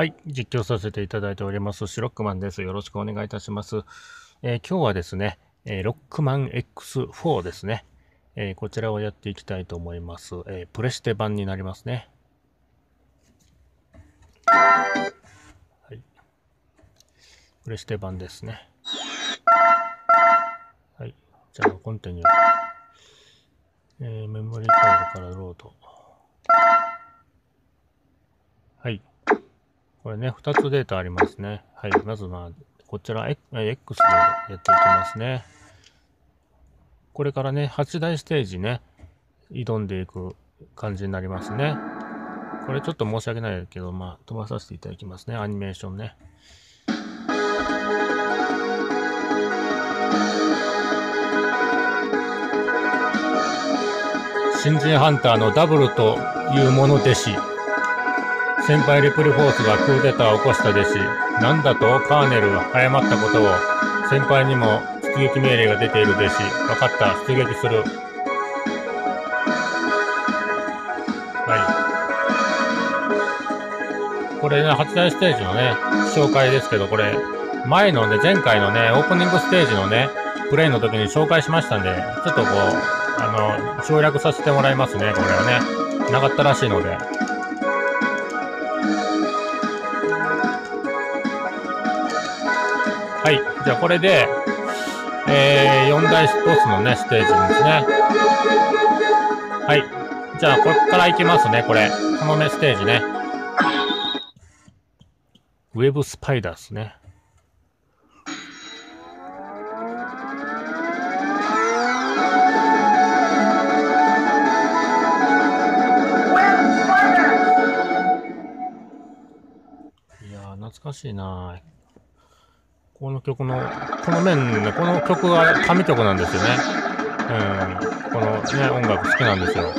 はい、実況させていただいております、シロックマンです。よろしくお願いいたします。えー今日はですね、えーロックマン X4 ですね、えーこちらをやっていきたいと思います。えプレステ版になりますね。はい。プレステ版ですね。はい。じゃあ、コンティニュー。えメモリーカードからロード。はい。これね、2つデータありますね。はい。まずまあ、こちら X でやっていきますね。これからね、8大ステージね、挑んでいく感じになりますね。これちょっと申し訳ないけど、まあ、飛ばさせていただきますね。アニメーションね。新人ハンターのダブルというもの弟子。先輩リプルフォースがクーデターを起こした弟子。なんだとカーネルが誤ったことを。先輩にも出撃命令が出ている弟子。わかった。出撃する。はい。これね、8大ステージのね、紹介ですけど、これ、前のね、前回のね、オープニングステージのね、プレイの時に紹介しましたんで、ちょっとこう、あの、省略させてもらいますね、これはね。なかったらしいので。はい。じゃあこれで、えー、4大ボスのね、ステージですね。はい。じゃあ、こっから行きますね、これ。このね、ステージね。ウェブスパイダーですね。いや、懐かしいなーこの曲の、この面ね、この曲が神曲なんですよね。うん。このね、音楽好きなんですよ。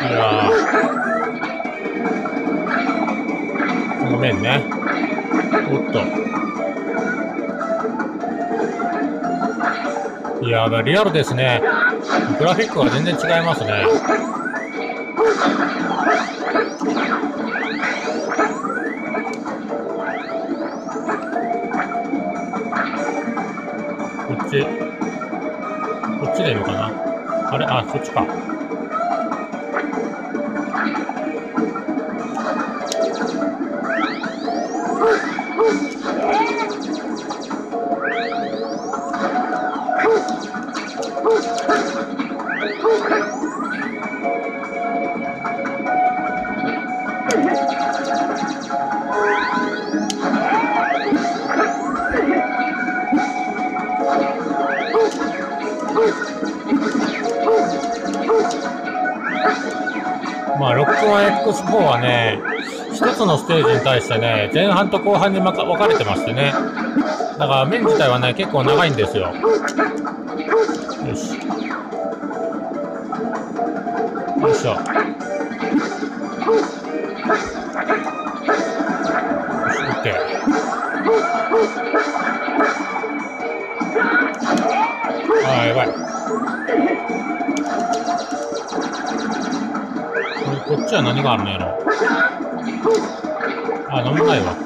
いやこの面ね。おっと。いやー、リアルですね。グラフィックが全然違いますね。こっち、こっちでいいのかな？あれ？あ、そっちか。クオン X4 はね、一つのステージに対してね、前半と後半にまか分かれてましてね。だから面自体はね、結構長いんですよ。よし。よいしょ。よし、OK。あー、やばい。こっちは何があるのやろあ、飲めないわ。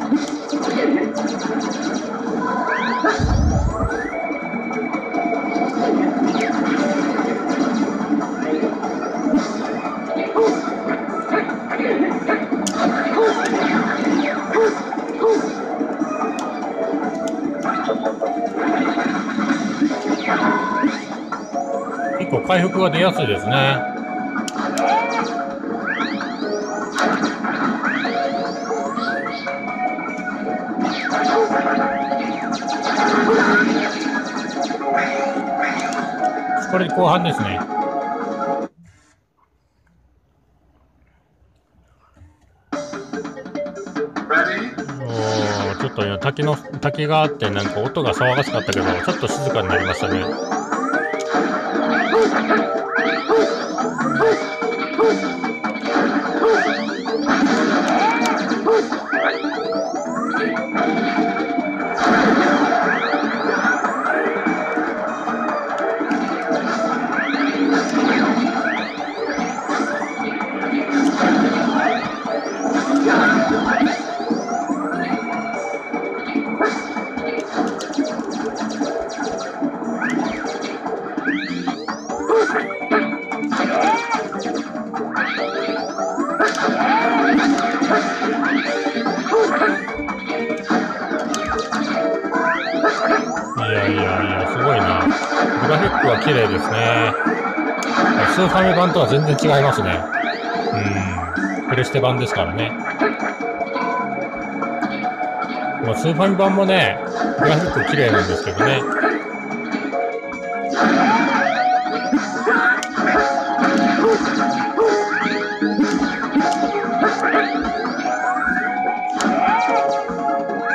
結構回復が出やすいですね。これ後半ですね。ちょっとね滝の滝があってなんか音が騒がしかったけどちょっと静かになりましたね綺麗ですね。スーファミ版とは全然違いますね。うん。プレステ版ですからね。まあ、スーファミ版もね、グラフィック綺麗なんですけどね。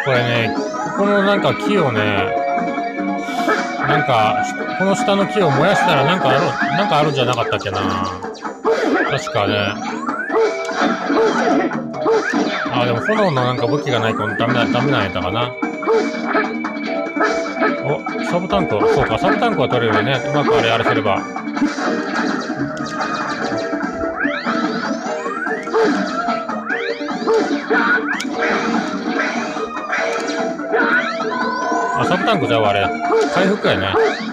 これね、ここのなんか木をね、なんか、この下の木を燃やしたらなんかある、なんかあるんじゃなかったっけな。確かね。あ、でも炎のなんか武器がないとダメだ、ダメなんやったかな。お、サブタンク、そうか、サブタンクは取れるよね。うまくあれやらせれば。あ、サブタンクじゃああれ。回復やね。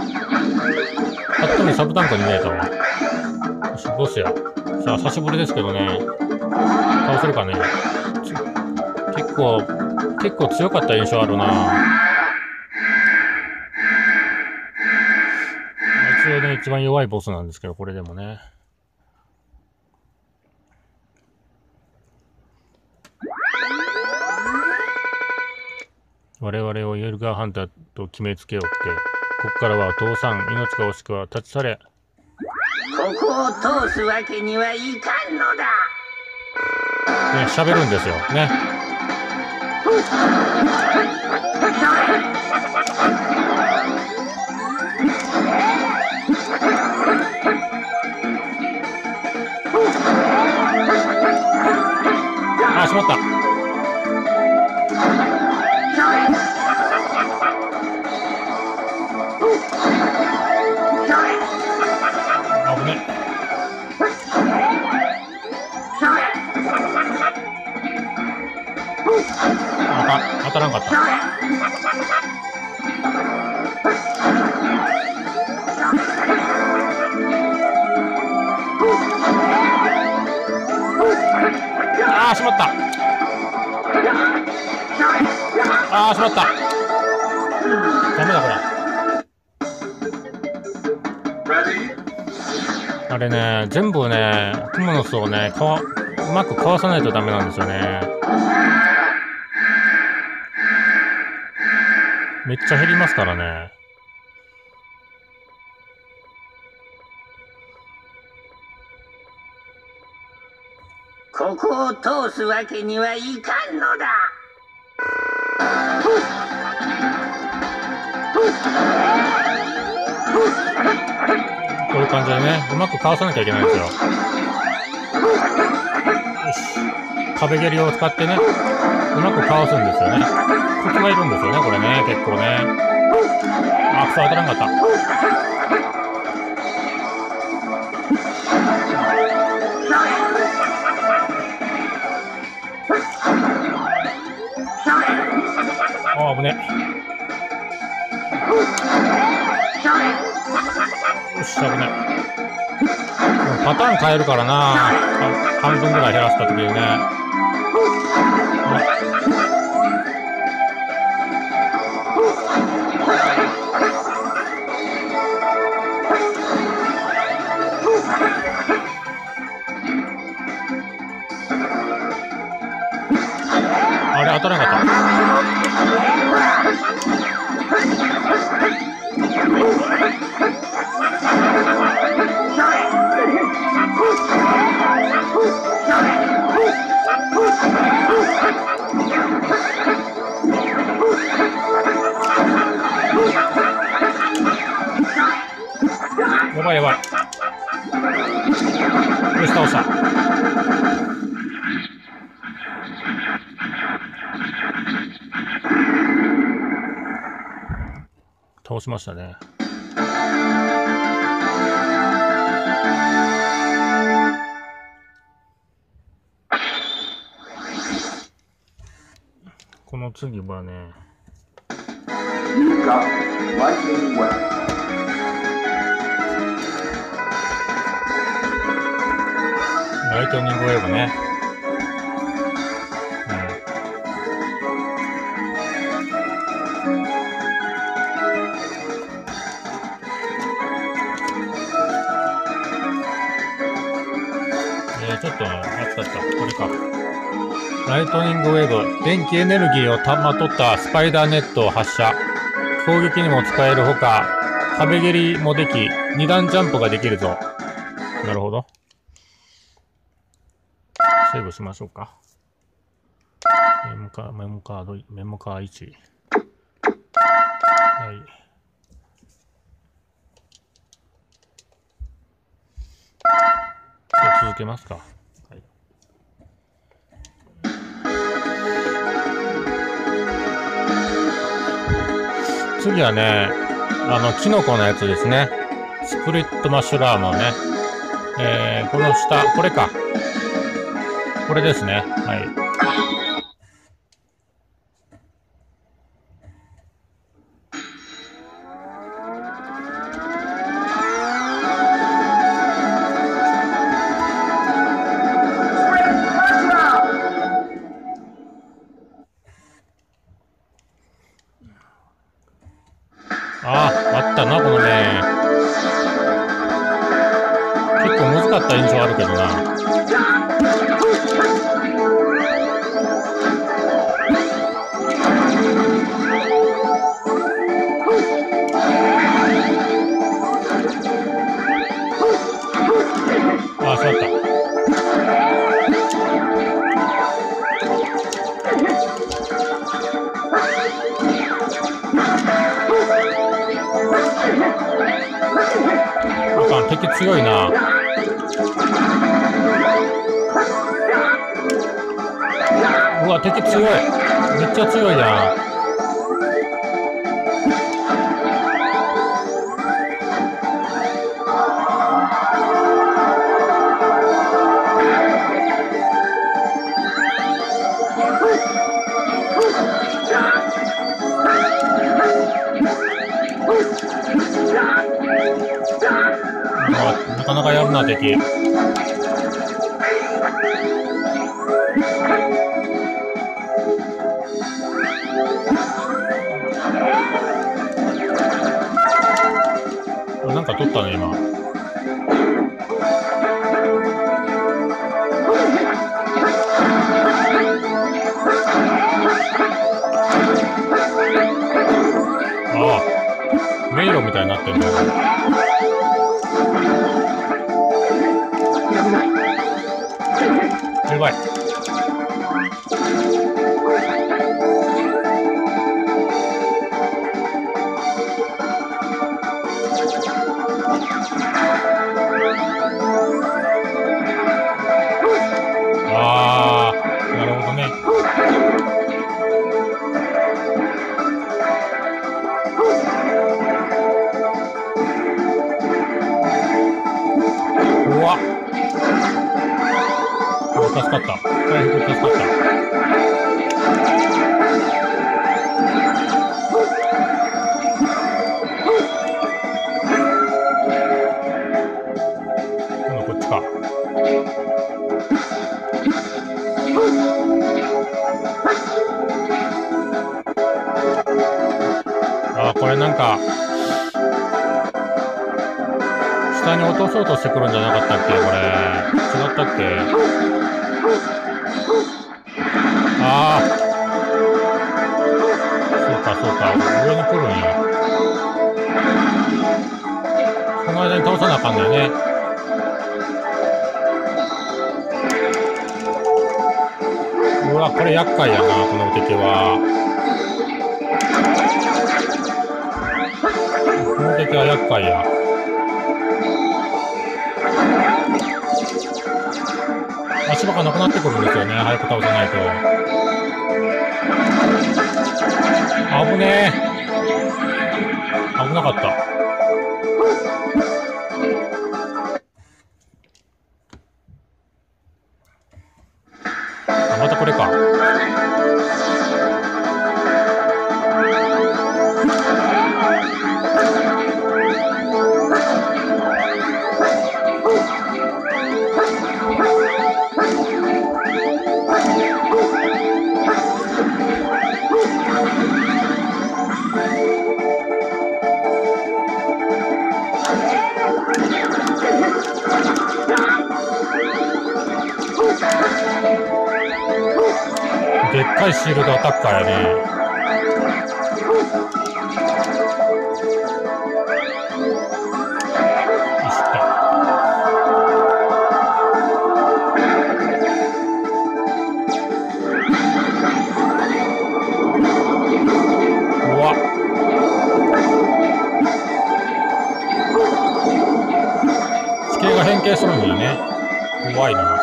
ぱっと見サブタンクに見えたわ。よし、ボスや。さあ、久しぶりですけどね。倒せるかね。結構、結構強かった印象あるな一応ね、一番弱いボスなんですけど、これでもね。我々をイエルガーハンターと決めつけようって、ここからは倒産、命が惜しくは立ち去れ。ここを通すわけにはいかんのだ。ね、喋るんですよ。ね。あ、しまった。当たらんかった。ああ、しまった。ああ、しまった。ダメだ、これ。あれね、全部ね、クモの巣をね、かわ、うまくかわさないとダメなんですよね。めっちゃ減りますからね。ここを通すわけにはいかんのだ。こういう感じでね、うまくかわさなきゃいけないんですよ。よし。壁蹴りを使ってね、うまくかわすんですよね。敵がいるんですよね、これね、結構ね。あ、くそ、当たらんかった。あ、危ね。よし、危ね。パターン変えるからな。半分ぐらい減らした時にね。あれ当たらなかった。ばいやばい。よし、倒した。倒しましたね。この次はね、ライトニングウェブね。うん、え、ちょっと、あったった。これか。ライトニングウェブ。電気エネルギーをまとったスパイダーネットを発射。攻撃にも使えるほか、壁蹴りもでき、二段ジャンプができるぞ。なるほど。セーブしましょうか。メモカメモカード、メモカー1。はい。じゃあ続けますか。はい、次はね、あの、キノコのやつですね。スプリットマシュラームね。えー、この下、これか。これですね。はい。敵強い。めっちゃ強いやん。なかなかやるな、敵。ってる。うまい。ああ、なるほどね。助かった。回復助かった。今度こっちか。ああ、これなんか。下に落とそうとしてくるんじゃなかったっけこれ。違ったっけ？ああ。そうか、そうか。上に来るんや。この間に倒さなあかんだよね。うわ、これ厄介やな、この敵は。この敵は厄介や。足場がなくなってくるんですよね。早く倒さないと。危ねえ。危なかった。かいシールドアタッカーやね。よしった。怖地形が変形するんだよね。怖いな。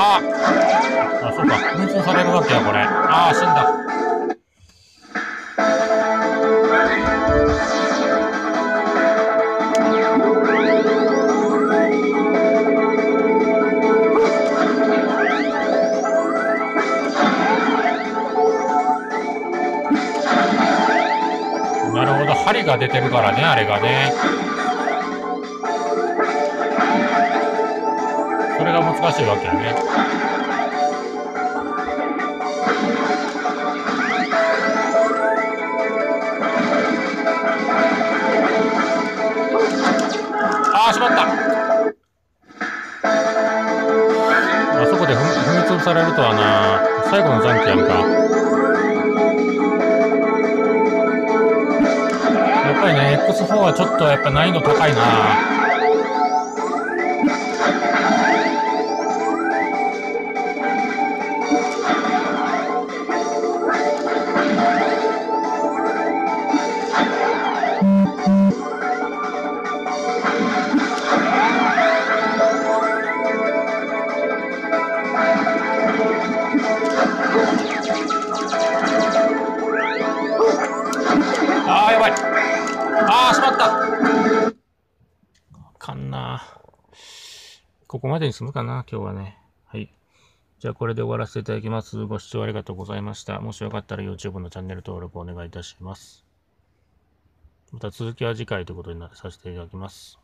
ああそうか。紛争されるわけやこれ。ああ死んだ。が出てるからねあれがね。それが難しいわけやね。ああしまった。あそこで踏み踏み潰されるとはな。最後の残機やんか。X4 はちょっとやっぱ難易度高いな。までに済むかな今日はね。はい。じゃあこれで終わらせていただきます。ご視聴ありがとうございました。もしよかったら YouTube のチャンネル登録お願いいたします。また続きは次回ということになさせていただきます。